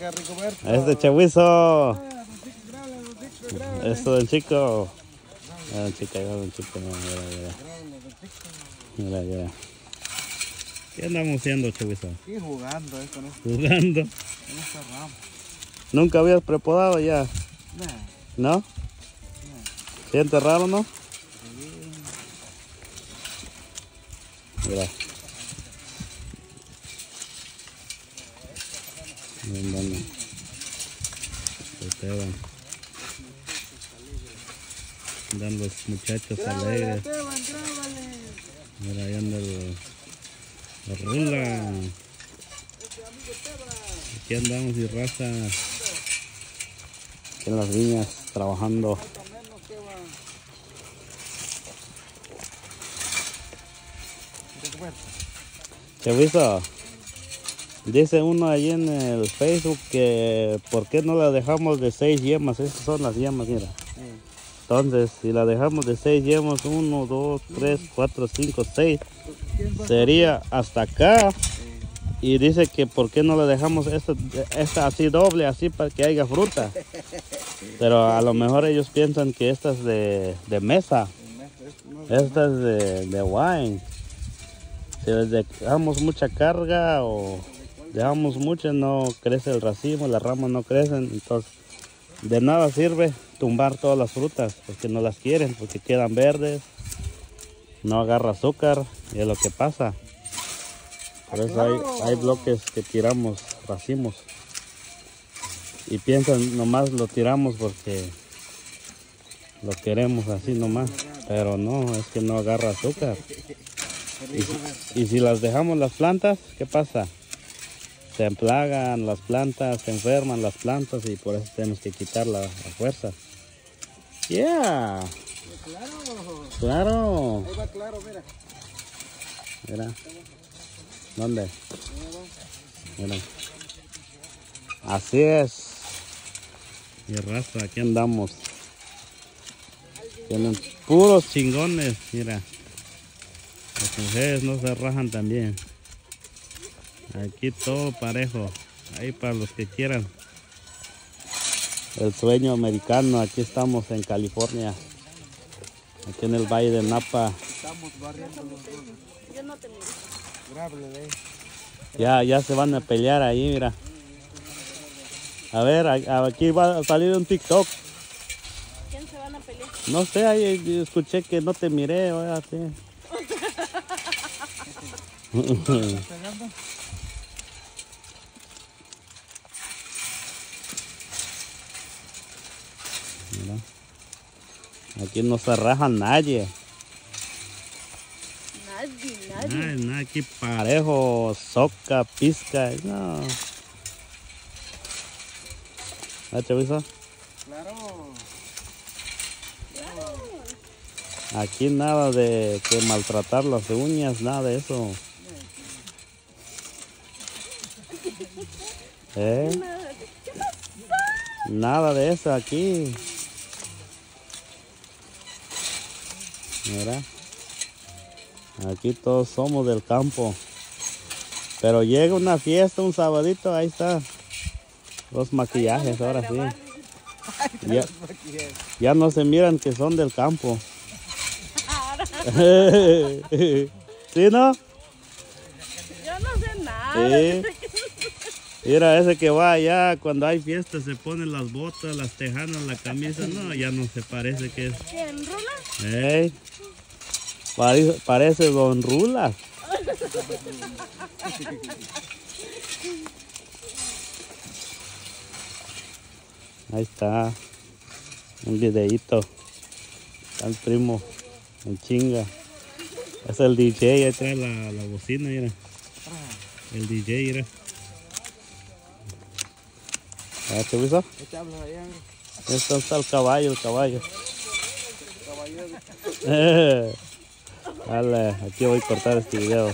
acá, Rigoberto. Este chavizo. Ah, del chico. Ah, el chico, chico. Mira, Chico. mira, mira. ¿Qué andamos haciendo, chavizo? Jugando, eh, con este, Jugando. con esta rama. ¿Nunca habías prepodado ya? Nah, ¿No? ¿Siente raro, no? Mira. Bien, bueno. Esteban. Andan los muchachos Grábale, alegres. Esteban, grábale. Mira, ahí anda el, la rula. Aquí andamos y raza. Aquí en las viñas trabajando. Rigoberto. Chavizo, dice uno allí en el Facebook que por qué no la dejamos de seis yemas. Estas son las yemas, mira. Entonces, si la dejamos de seis yemas, uno, dos, tres, cuatro, cinco, seis, ¿Quién va? sería hasta acá. Y dice que por qué no la dejamos esta, así doble, así para que haya fruta. Pero a lo mejor ellos piensan que esta es de, mesa. Esta es de, de wine. Si les dejamos mucha carga o dejamos mucha, no crece el racimo, las ramas no crecen. Entonces, de nada sirve tumbar todas las frutas porque no las quieren, porque quedan verdes, no agarra azúcar y es lo que pasa. Por eso hay, hay bloques que tiramos racimos y piensan nomás lo tiramos porque lo queremos así nomás, pero no, es que no agarra azúcar. Y, y si las dejamos las plantas, ¿qué pasa? Se emplagan las plantas, se enferman las plantas y por eso tenemos que quitar la, la fuerza. Yeah, Claro. claro. Ahí va claro, mira. Mira. ¿Dónde? Mira. Así es. Y raza, aquí andamos. Tienen puros chingones, mira. Las mujeres no se rajan también. Aquí todo parejo. Ahí para los que quieran. El sueño americano, aquí estamos en California. Aquí en el Valle de Napa. Estamos barriendo los. Yo no te miro. Ahí. Ya, ya se van a pelear ahí, mira. A ver, aquí va a salir un TikTok. ¿Quién se van a pelear? No sé, ahí escuché que no te miré, oiga, sí. Aquí no se raja nadie. Nadie, nadie. Ay, nada, aquí parejo, soca, pizca, no. ¿Ah, chavizo? Claro. Aquí nada de que maltratar las uñas, nada de eso. ¿Eh? Nada de eso aquí. Mira. Aquí todos somos del campo. Pero llega una fiesta, un sabadito, ahí está. Los maquillajes, ahora sí. Ya, ya no se miran que son del campo. ¿Sí, no? Yo no sé nada. Sí. Mira, ese que va allá cuando hay fiesta se ponen las botas, las tejanas, la camisa. No, ya no se parece que es. ¿Quién, Rula? Ey, parece, parece Don Rulas. Ahí está. Un videíto. Está el primo. En chinga. Es el DJ, ahí trae la, la bocina, mira. El DJ, mira. ¿Ah, te está el caballo, el caballo. Eh. Dale, aquí voy a cortar este video.